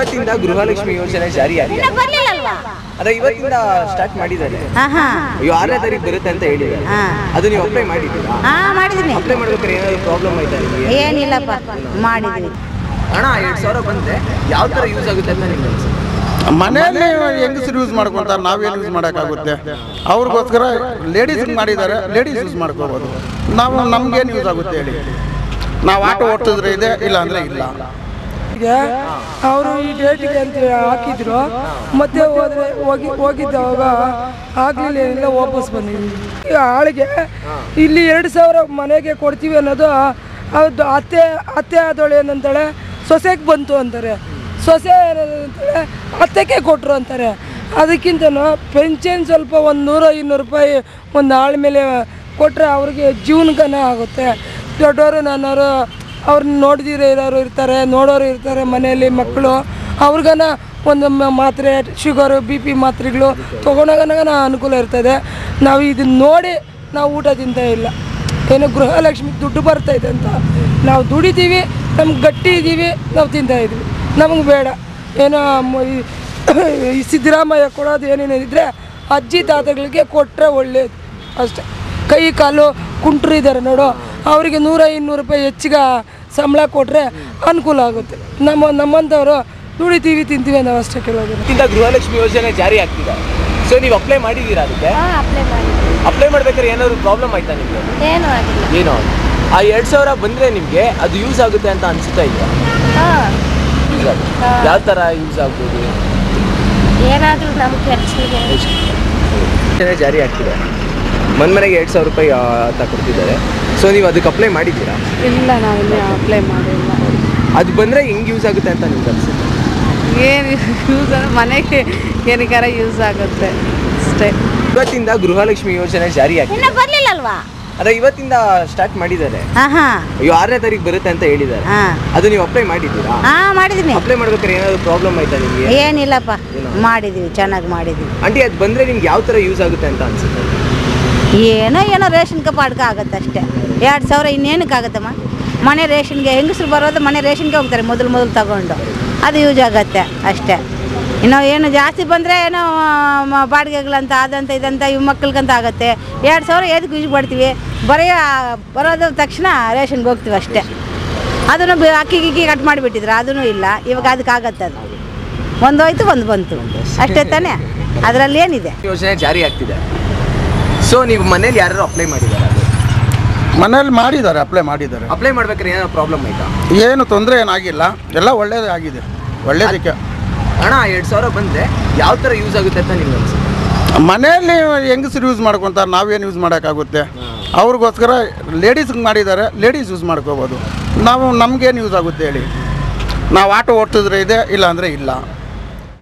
ಇವತ್ತಿಂದ ಗೃಹಲಕ್ಷ್ಮಿ ಯೋಜನೆ ಜಾರಿಯಾಗಿದೆ. ಅದೇ ಇವತ್ತಿಂದ ಸ್ಟಾರ್ಟ್ ಮಾಡಿದ್ದಾರೆ. ಅಯ್ಯೋ ಆರನೇ ತಾರೀಕು ಬರುತ್ತೆ ಅಂತ ಹೇಳಿದ್ದಾರೆ. ಅದು ನೀವು ಅಪ್ಲೈ ಮಾಡಿದ್ದೀರಾ? ಹಾ ಮಾಡಿದೀನಿ ಅಪ್ಲೈ ಮಾಡ್ಬೇಕಾದ್ರೆ ಏನಾದ್ರು ಪ್ರಾಬ್ಲಮ್ ಆಯ್ತಾ ನಿಮಗೆ? ಏನಿಲ್ಲಪ್ಪ ಮಾಡಿದೀನಿ ಹಣ ಎರಡು ಸಾವಿರ ಬಂದ್ರೆ ಯಾವ ತರ ಯೂಸ್ ಆಗುತ್ತೆ ಅಂತ ನಿಮ್ಗೆ ಅನ್ಸುತ್ತೆ? ಮನೆಯಲ್ಲಿ ಹೆಂಗಸರು ಯೂಸ್ ಮಾಡ್ಕೊಳ್ತಾರೆ ನಾವೇನು ಯೂಸ್ ಮಾಡೋಕ್ಕಾಗುತ್ತೆ? ಅವ್ರಿಗೋಸ್ಕರ ಲೇಡೀಸ್ ಮಾಡಿದ್ದಾರೆ ಲೇಡೀಸ್ ಯೂಸ್ ಮಾಡ್ಕೋಬೋದು. ನಾವು ನಮ್ಗೇನು ಯೂಸ್ ಆಗುತ್ತೆ ಹೇಳಿ? ನಾವು ಆಟೋ ಓಡ್ತಿದ್ರೆ ಇದೆ ಇಲ್ಲ ಅಂದರೆ ಇಲ್ಲ. ಅವರು ಈ ಡೇಟಿಗೆ ಅಂತ ಹಾಕಿದ್ರು. ಮತ್ತೆ ಹೋದ್ರೆ ಹೋಗಿ ಹೋಗಿದ್ದವಾಗ ಆಗಲಿಲ್ಲ ಏನಿಲ್ಲ, ವಾಪಸ್ ಬಂದಿದ್ವಿ ಆಳಿಗೆ ಇಲ್ಲಿ ಎರಡು ಸಾವಿರ ಮನೆಗೆ ಕೊಡ್ತೀವಿ ಅನ್ನೋದು ಅದು ಅತ್ತೆ ಅತ್ತೆ ಆದವಳು ಏನಂತಾಳೆ, ಸೊಸೆಗೆ ಬಂತು ಅಂತಾರೆ. ಸೊಸೆ ಏನಂತಾಳೆ, ಅತ್ತೆಗೆ ಕೊಟ್ಟರು ಅಂತಾರೆ. ಅದಕ್ಕಿಂತ ಪೆನ್ಷನ್ ಸ್ವಲ್ಪ ಒಂದು ನೂರು, ಇನ್ನೂರು ರೂಪಾಯಿ ಒಂದು ಆಳ ಮೇಲೆ ಕೊಟ್ಟರೆ ಅವ್ರಿಗೆ ಜೀವನಕನೇ ಆಗುತ್ತೆ. ದೊಡ್ಡವರು, ನನ್ನವರು ಅವ್ರನ್ನ ನೋಡಿದಿರ ಇರೋರು ಇರ್ತಾರೆ, ನೋಡೋರು ಇರ್ತಾರೆ ಮನೆಯಲ್ಲಿ ಮಕ್ಕಳು. ಅವ್ರಿಗನ ಒಂದು ಮಾತ್ರೆ ಶುಗರು ಬಿ ಪಿ ಮಾತ್ರೆಗಳು ತೊಗೊಂಡಾಗನ ಅನುಕೂಲ ಇರ್ತದೆ. ನಾವು ಇದನ್ನ ನೋಡಿ ನಾವು ಊಟ ತಿಂತಾ ಇಲ್ಲ. ಏನು ಗೃಹಲಕ್ಷ್ಮಿ ದುಡ್ಡು ಬರ್ತೈತೆ ಅಂತ. ನಾವು ದುಡಿತೀವಿ, ನಮ್ಗೆ ಗಟ್ಟಿ ಇದ್ದೀವಿ ನಾವು ತಿಂತಾ ಇದ್ವಿ. ನಮಗೆ ಬೇಡ. ಏನೋ ಈ- ಸಿದ್ದರಾಮಯ್ಯ ಕೊಡೋದು ಏನೇನಿದ್ರೆ ಅಜ್ಜಿ, ತಾತಗಳಿಗೆ ಕೊಟ್ಟರೆ ಒಳ್ಳೆಯದು ಅಷ್ಟೇ. ಕೈ, ಕಾಲು ಕುಂಟ್ರು ಇದ್ದಾರೆ ನೋಡು. ಅವರಿಗೆ ನೂರ ಇನ್ನೂರು ರೂಪಾಯಿ ಹೆಚ್ಚಿಗೆ ಸಂಬಳ ಕೊಟ್ಟರೆ ಅನುಕೂಲ ಆಗುತ್ತೆ. ನಮ್ಮ ನಮ್ಮಂಥವರು ದುಡಿತೀವಿ ತಿಂತೀವಿ ನಾವು ಅಷ್ಟೇ ಕೇಳೋದು ಇಂಥ ಗೃಹಲಕ್ಷ್ಮಿ ಯೋಜನೆ ಜಾರಿ ಆಗ್ತಿದೆ. ಸೊ ನೀವು ಅಪ್ಲೈ ಮಾಡಿದ್ದೀರಾ ಅದಕ್ಕೆ? ಅಪ್ಲೈ ಮಾಡಿ ಅಪ್ಲೈ ಮಾಡ್ಬೇಕಾದ್ರೆ ಏನಾದ್ರು ಪ್ರಾಬ್ಲಮ್ ಆಯ್ತಾ ನಿಮಗೆ? ಏನು ಆಗಿಲ್ಲ. ಏನೋ ಆ ಎರಡು ಸಾವಿರ ಬಂದರೆ ನಿಮಗೆ ಅದು ಯೂಸ್ ಆಗುತ್ತೆ ಅಂತ ಅನಿಸುತ್ತಾ ಇದೆಯಾ ಯೂಸ್ ಆಗುತ್ತೆ. ಯಾವ ಥರ ಯೂಸ್ ಆಗ್ಬೋದು? ಏನಾದರೂ ನಮ್ಮ ಖರ್ಚಿಗೆ ಯೋಜನೆ ಜಾರಿ ಆಗ್ತಿದೆ. ಮನೆ ಮನೆಗೆ ಎರಡು ಸಾವಿರ ರೂಪಾಯಿ ಅಂತ ಕೊಡ್ತಿದ್ದಾರೆ. ಸೊ ನೀವು ಅದಕ್ಕೆ ಅಪ್ಲೈ ಮಾಡಿದ್ದೀರಾ? ಇಲ್ಲ ನಾವಿಲ್ಲಿ ಅಪ್ಲೈ ಮಾಡಿಲ್ಲ. ಅದು ಬಂದರೆ ಹೆಂಗೆ ಯೂಸ್ ಆಗುತ್ತೆ ಅಂತ ನಿಮ್ಗೆ ಅನಿಸುತ್ತೆ? ಏನು ಯೂಸ್ ಮನೆಗೆ ಏನಕ್ಕಾರ ಯೂಸ್ ಆಗುತ್ತೆ. ಅಷ್ಟೇ. ಇವತ್ತಿಂದ ಗೃಹಲಕ್ಷ್ಮಿ ಯೋಜನೆ ಜಾರಿ ಆಗಿದೆ. ಇನ್ನ ಬರ್ಲಿಲ್ಲಲ್ವಾ? ಅದೇ ಇವತ್ತಿಂದ ಸ್ಟಾರ್ಟ್ ಮಾಡಿದ್ದಾರೆ. ಹಾ ಹಾ. ಅಯ್ಯೋ ಆರನೇ ತಾರೀಕು ಬರುತ್ತೆ ಅಂತ ಹೇಳಿದ್ದಾರೆ. ಹಾ. ಅದು ನೀವು ಅಪ್ಲೈ ಮಾಡಿದ್ದೀರಾ? ಹಾ ಮಾಡಿದೀನಿ. ಅಪ್ಲೈ ಮಾಡ್ಬೇಕಾದ್ರೆ ಏನಾದ್ರು ಪ್ರಾಬ್ಲಮ್ ಆಯ್ತಾ ನಿಮಗೆ? ಏನಿಲ್ಲಪ್ಪ. ಮಾಡಿದೀವಿ ಚೆನ್ನಾಗಿ ಮಾಡಿದೀವಿ. ಆಂಟಿ ಅದು ಬಂದರೆ ನಿಮ್ಗೆ ಯಾವ ಥರ ಯೂಸ್ ಆಗುತ್ತೆ ಅಂತ ಅನ್ಸುತ್ತೆ? ಏನೋ ಏನೋ ರೇಷನ್ ಪಾಡ್ಕ ಆಗುತ್ತೆ ಅಷ್ಟೇ. ಎರಡು ಸಾವಿರ ಇನ್ನೇನಕ್ಕೆ ಆಗುತ್ತಮ್ಮ ಮನೆ ರೇಷನ್ಗೆ ಹೆಂಗಸರು ಬರೋದು ಮನೆ ರೇಷನ್ಗೆ ಹೋಗ್ತಾರೆ ಮೊದಲು ಮೊದಲು ತಗೊಂಡು. ಅದು ಯೂಸ್ ಆಗುತ್ತೆ ಅಷ್ಟೇ. ಇನ್ನು ಏನು ಜಾಸ್ತಿ ಬಂದರೆ ಏನೋ ಬಾಡಿಗೆಗಳಂತ, ಅದಂತ ಇದಂತ ಇವು ಮಕ್ಕಳಿಗಂತ ಆಗುತ್ತೆ. ಎರಡು ಸಾವಿರ ಏದಕ್ಕೆ ಯೂಸ್ ಮಾಡ್ತೀವಿ? ಬರೀ ಬರೋದ ತಕ್ಷಣ ರೇಷನ್ಗೆ ಹೋಗ್ತೀವಿ ಅಷ್ಟೇ. ಅದನ್ನು ಅಕ್ಕಿ ಗಿಕ್ಕಿ ಕಟ್ ಮಾಡಿಬಿಟ್ಟಿದ್ರು ಅದೂ ಇಲ್ಲ. ಇವಾಗ ಅದಕ್ಕೆ ಆಗತ್ತೆ ಅದು. ಒಂದು ಹೋಯ್ತು, ಒಂದು ಬಂತು. ಅಷ್ಟೇ ತಾನೇ? ಅದರಲ್ಲಿ ಏನಿದೆ? ಯೋಜನೆ ಜಾರಿ ಆಗ್ತಿದೆ. ಸೊ ನೀವು ಮನೇಲಿ ಯಾರು ಅಪ್ಲೈ ಮಾಡಿದ್ದಾರೆ ಮನೇಲಿ ಮಾಡಿದ್ದಾರೆ ಅಪ್ಲೈ ಮಾಡಿದ್ದಾರೆ. ಅಪ್ಲೈ ಮಾಡ್ಬೇಕಾದ್ರೆ ಏನೋ ಪ್ರಾಬ್ಲಮ್ ಆಯ್ತಾ? ಏನು ತೊಂದರೆ ಏನಾಗಿಲ್ಲ. ಎಲ್ಲ ಒಳ್ಳೇದೇ ಆಗಿದೆ. ಒಳ್ಳೇದಕ್ಕೆ ಹಣ ಎರಡು ಸಾವಿರ ಬಂದರೆ ಯಾವ ಥರ ಯೂಸ್ ಆಗುತ್ತೆ ಅಂತ ನಿಮ್ಗೆ ಅನಿಸುತ್ತೆ? ಮನೆಯಲ್ಲಿ ಹೆಂಗಸರು ಯೂಸ್ ಮಾಡ್ಕೊತಾರೆ ನಾವೇನು ಯೂಸ್ ಮಾಡೋಕ್ಕಾಗುತ್ತೆ? ಅವ್ರಿಗೋಸ್ಕರ ಲೇಡೀಸ್ಗೆ ಮಾಡಿದ್ದಾರೆ ಲೇಡೀಸ್ ಯೂಸ್ ಮಾಡ್ಕೋಬೋದು. ನಾವು ನಮಗೇನು ಯೂಸ್ ಆಗುತ್ತೆ ಹೇಳಿ. ನಾವು ಆಟೋ ಓಡ್ತಿದ್ರೆ ಇದೆ ಇಲ್ಲ ಅಂದರೆ ಇಲ್ಲ.